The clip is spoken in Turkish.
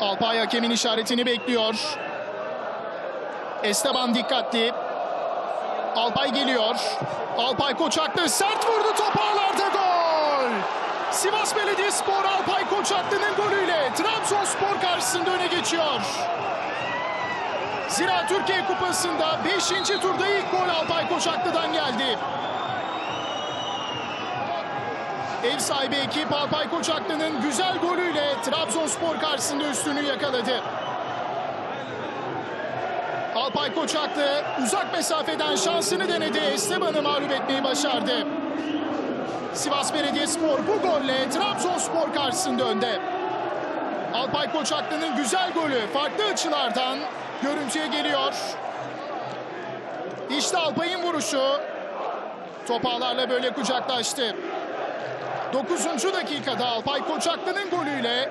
Alpay hakemin işaretini bekliyor. Esteban dikkatli. Alpay geliyor. Alpay Koçaklı sert vurdu top ağlarda gol. Sivas Belediyespor Alpay Koçaklı'nın golüyle Trabzonspor karşısında öne geçiyor. Zira Türkiye Kupası'nda 5. turda ilk gol Alpay Koçaklı'dan geldi. Ev sahibi ekip Alpay Koçaklı'nın güzel golüyle Trabzonspor karşısında üstünü yakaladı. Alpay Koçaklı uzak mesafeden şansını denedi. Esteban'ı mağlup etmeyi başardı. Sivas Belediyespor bu golle Trabzonspor karşısında önde. Alpay Koçaklı'nın güzel golü farklı açılardan görüntüye geliyor. İşte Alpay'ın vuruşu. Top ağlarla böyle kucaklaştı. 9. dakikada Alpay Koçaklı'nın golüyle